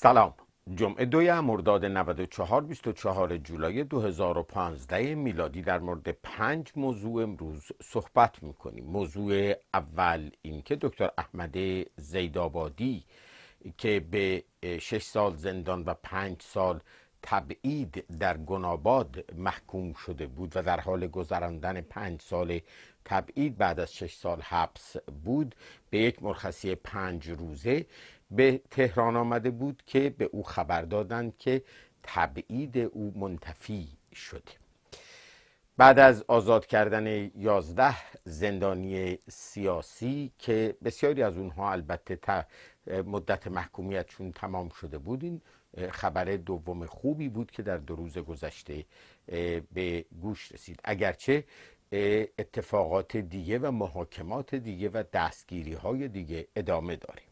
سلام. جمعه دوی مرداد 94 24 جولای 2015 میلادی در مورد پنج موضوع امروز صحبت می‌کنیم. موضوع اول این که دکتر احمد زیدآبادی که به شش سال زندان و پنج سال تبعید در گناباد محکوم شده بود و در حال گذراندن پنج سال تبعید بعد از شش سال حبس بود به یک مرخصی پنج روزه به تهران آمده بود که به او خبر دادند که تبعید او منتفی شده. بعد از آزاد کردن یازده زندانی سیاسی که بسیاری از اونها البته مدت محکومیتشون تمام شده بود این خبر دوم خوبی بود که در دو روز گذشته به گوش رسید. اگرچه اتفاقات دیگه و محاکمات دیگه و دستگیری های دیگه ادامه داره.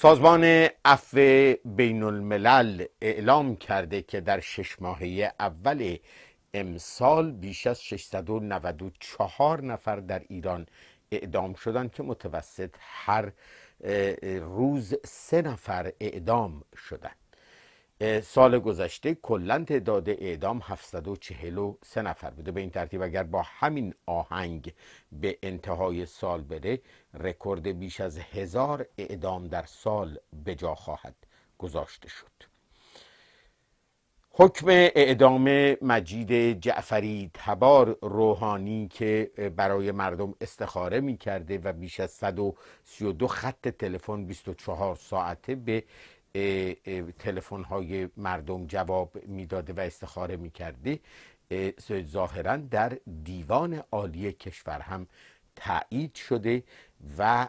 سازمان عفو بین الملل اعلام کرده که در شش ماهه اول امسال بیش از 694 نفر در ایران اعدام شدند که متوسط هر روز سه نفر اعدام شدند. سال گذشته کلا تعداد اعدام 743 نفر بوده. به این ترتیب اگر با همین آهنگ به انتهای سال بره رکورد بیش از هزار اعدام در سال به جا خواهد گذاشته شد. حکم اعدام مجید جعفری تبار روحانی که برای مردم استخاره می کرده و بیش از 132 خط تلفن 24 ساعته به تلفن های مردم جواب می‌داده و استخاره می‌کرده ظاهرا در دیوان عالی کشور هم تایید شده و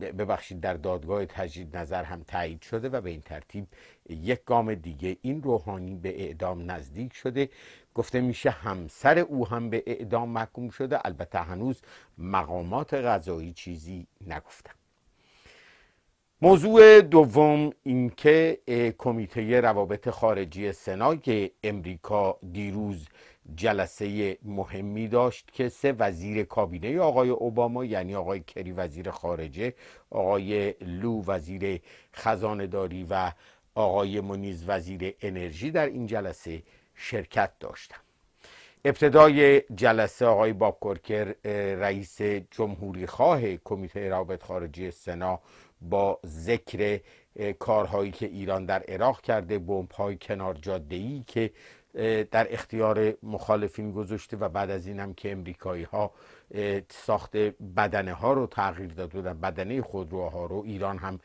ببخشید در دادگاه تجدید نظر هم تایید شده و به این ترتیب یک گام دیگه این روحانی به اعدام نزدیک شده. گفته میشه همسر او هم به اعدام محکوم شده. البته هنوز مقامات غذایی چیزی نگفتن موضوع دوم اینکه کمیته روابط خارجی سنای امریکا دیروز جلسه مهمی داشت که سه وزیر کابینه آقای اوباما یعنی آقای کری وزیر خارجه آقای لو وزیر خزانهداری و آقای منیز وزیر انرژی در این جلسه شرکت داشتند ابتدای جلسه آقای باب کرکر رئیس جمهوری خواه کمیته روابط خارجی سنا با ذکر کارهایی که ایران در عراق کرده بمب های کنار جاده ای که در اختیار مخالفین گذاشته و بعد از این هم که امریکایی ها ساخت بدنه ها رو تغییر داده بودن بدنه خودروها رو ایران هم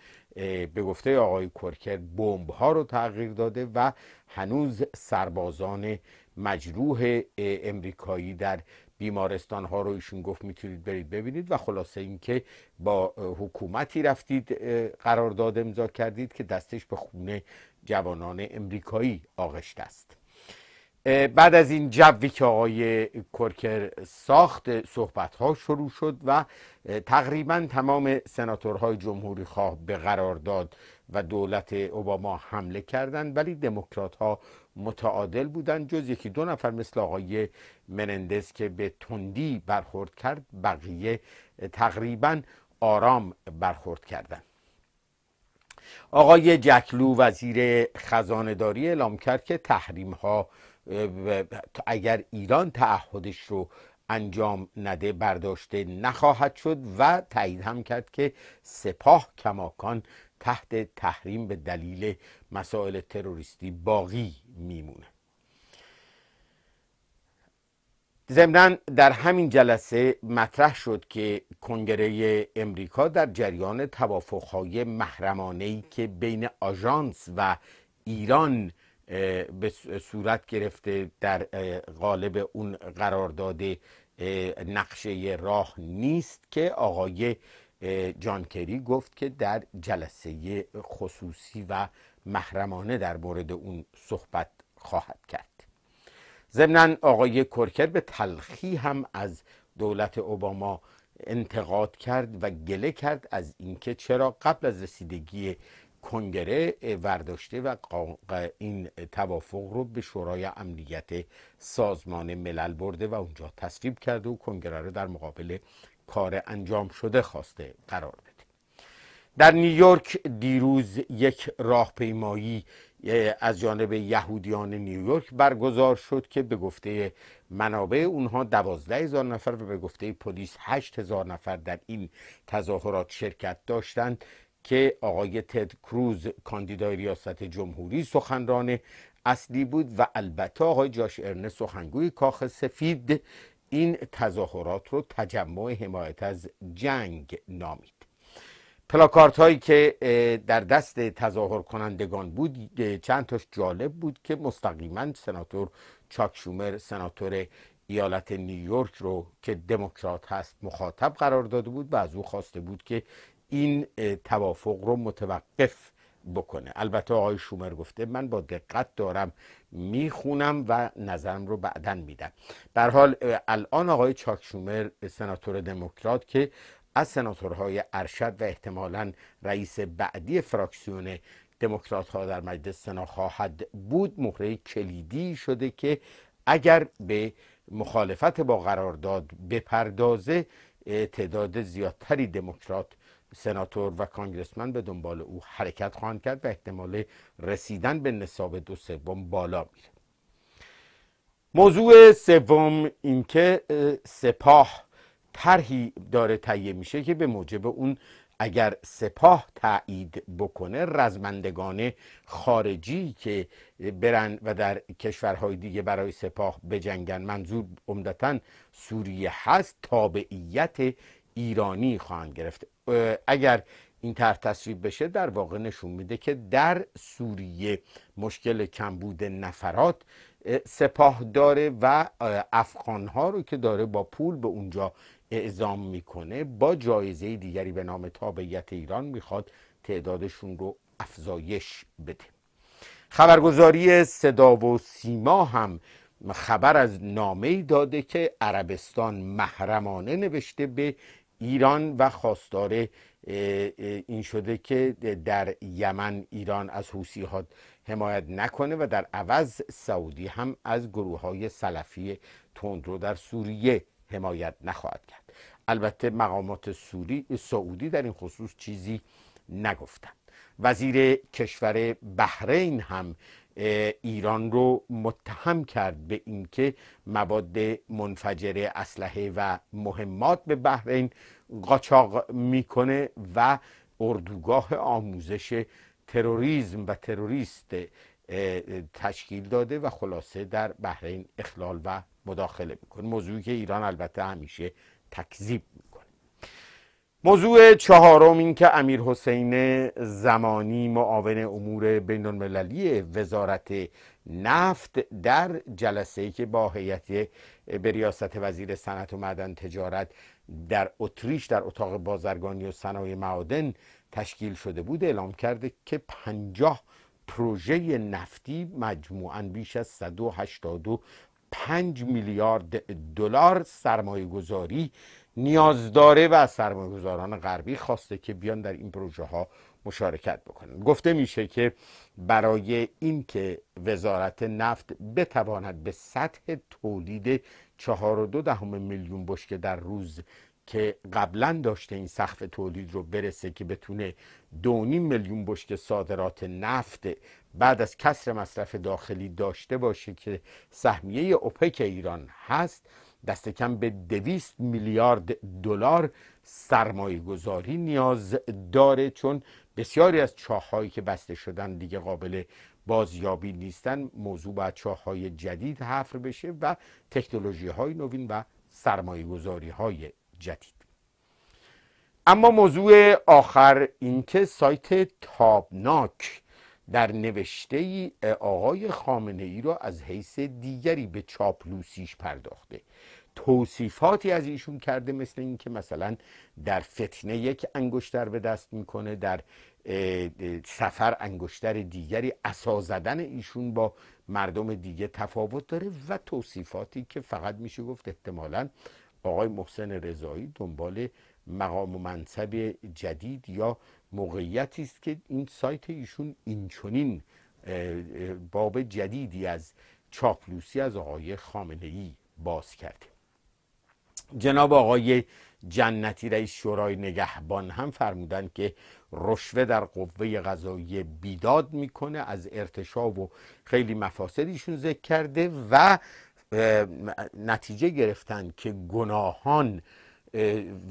به گفته آقای کرکر بمب ها رو تغییر داده و هنوز سربازان مجروح امریکایی در بیمارستان ها رو ایشون گفت می‌تونید برید ببینید و خلاصه اینکه با حکومتی رفتید قرارداد امضا کردید که دستش به خونه جوانان امریکایی آغشته است. بعد از این جوی که آقای کرکر ساخت صحبت ها شروع شد و تقریبا تمام سناتورهای جمهوری خواه به قرارداد و دولت اوباما حمله کردند ولی دموکرات ها متعادل بودند جز یکی دو نفر مثل آقای منندز که به تندی برخورد کرد بقیه تقریبا آرام برخورد کردند آقای جکلو وزیر خزانهداری اعلام کرد که تحریم ها اگر ایران تعهدش رو انجام نده برداشته نخواهد شد و تایید هم کرد که سپاه کماکان تحت تحریم به دلیل مسائل تروریستی باقی میمونه. ضمنا در همین جلسه مطرح شد که کنگره امریکا در جریان توافقهای محرمانه که بین آژانس و ایران به صورت گرفته در قالب اون قرارداد نقشه راه نیست که آقای جان کری گفت که در جلسه خصوصی و محرمانه در مورد اون صحبت خواهد کرد. ضمنا آقای کرکر به تلخی هم از دولت اوباما انتقاد کرد و گله کرد از اینکه چرا قبل از رسیدگی کنگره ورداشته و این توافق رو به شورای امنیت سازمان ملل برده و اونجا تصویب کرده و کنگره رو در مقابل کار انجام شده خواسته قرار بده. در نیویورک دیروز یک راهپیمایی از جانب یهودیان نیویورک برگزار شد که به گفته منابع اونها دوازده هزار نفر و به گفته پلیس هشت هزار نفر در این تظاهرات شرکت داشتند. که آقای تد کروز کاندیدای ریاست جمهوری سخنران اصلی بود و البته آقای جاش ارنه سخنگوی کاخ سفید این تظاهرات رو تجمع حمایت از جنگ نامید. پلاکارت هایی که در دست تظاهر کنندگان بود چند تاش جالب بود که مستقیما سناتور چاک شومر سناتور ایالت نیویورک رو که دموکرات هست مخاطب قرار داده بود و از او خواسته بود که این توافق رو متوقف بکنه. البته آقای شومر گفته من با دقت دارم می‌خونم و نظرم رو بعدا میدم. در حال الان آقای چاک شومر سناتور دموکرات که از سناتورهای ارشد و احتمالا رئیس بعدی فراکسیون دموکرات ها در مجلس سنا خواهد بود مهره کلیدی شده که اگر به مخالفت با قرارداد بپردازه تعداد زیادتری دموکرات سناتور و کانگرسمن به دنبال او حرکت خواهند کرد و احتمال رسیدن به نصاب دو سوم بالا میره. موضوع سوم اینکه سپاه طرحی داره تهیه میشه که به موجب اون اگر سپاه تایید بکنه رزمندگان خارجی که برن و در کشورهای دیگه برای سپاه بجنگن منظور عمدتا سوریه هست تابعیت ایرانی خواهند گرفت. اگر این طرح تصویب بشه در واقع نشون میده که در سوریه مشکل کمبود نفرات سپاه داره و افغانها رو که داره با پول به اونجا اعزام می‌کنه با جایزه دیگری به نام تابعیت ایران می‌خواد تعدادشون رو افزایش بده. خبرگزاری صدا و سیما هم خبر از نامه داده که عربستان محرمانه نوشته به ایران و خواستار این شده که در یمن ایران از حوسی ها حمایت نکنه و در عوض سعودی هم از گروه های سلفی تندرو در سوریه حمایت نخواهد کرد. البته مقامات سوری سعودی در این خصوص چیزی نگفتند. وزیر کشور بحرین هم ایران رو متهم کرد به اینکه مواد منفجره اسلحه و مهمات به بحرین قاچاق می‌کنه و اردوگاه آموزش تروریسم و تروریست تشکیل داده و خلاصه در بحرین اخلال و مداخله می‌کنه. موضوعی که ایران البته همیشه تکذیب می‌کنه. موضوع چهارم این که امیر حسین زمانی معاون امور بین المللی وزارت نفت در جلسه که با هیئت به ریاست وزیر صنعت و معدن تجارت در اتریش در اتاق بازرگانی و صنایع معادن تشکیل شده بود اعلام کرده که پنجاه پروژه نفتی مجموعاً بیش از 185 میلیارد دلار سرمایه گذاری نیاز داره و از سرمایه گذاران غربی خواسته که بیان در این پروژه ها مشارکت بکنن. گفته میشه که برای اینکه وزارت نفت بتواند به سطح تولید چهار و دو دهم میلیون بشکه در روز که قبلا داشته این سقف تولید رو برسه که بتونه دونیم میلیون بشکه صادرات نفت بعد از کسر مصرف داخلی داشته باشه که سهمیه اوپک ایران هست دست کم به دویست میلیارد دلار سرمایه گذاری نیاز داره چون بسیاری از چاههایی که بسته شدن دیگه قابل بازیابی نیستن. موضوع باید چاههای جدید حفر بشه و تکنولوژی های نوین و سرمایه گذاری های جدید. اما موضوع آخر اینکه سایت تابناک در نوشته ای آقای خامنه ای را از حیث دیگری به چاپلوسیش پرداخته. توصیفاتی از ایشون کرده مثل اینکه مثلا در فتنه یک انگشتر به دست می‌کنه در سفر انگشتر دیگری اسا زدن ایشون با مردم دیگه تفاوت داره و توصیفاتی که فقط میشه گفت احتمالا آقای محسن رضایی دنبال مقام و منصب جدید یا موقعیتی است که این سایت ایشون اینچنین باب جدیدی از چاپلوسی از آقای خامنه ای باز کرده. جناب آقای جنتی رئیس شورای نگهبان هم فرمودن که رشوه در قوه قضایی بیداد می‌کنه از ارتشاب و خیلی مفاسدیشون ذکر کرده و نتیجه گرفتن که گناهان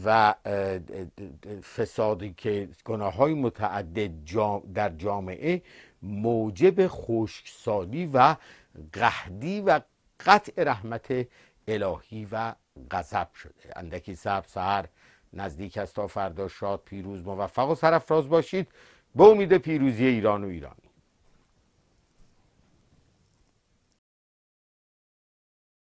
و فسادی که گناه های متعدد در جامعه موجب خشکسالی و قهدی و قطع رحمت الهی و غضب شده. اندکی سب سهر نزدیک است تا فردا شاد پیروز موفق و سرفراز باشید. به امید پیروزی ایران و ایرانی.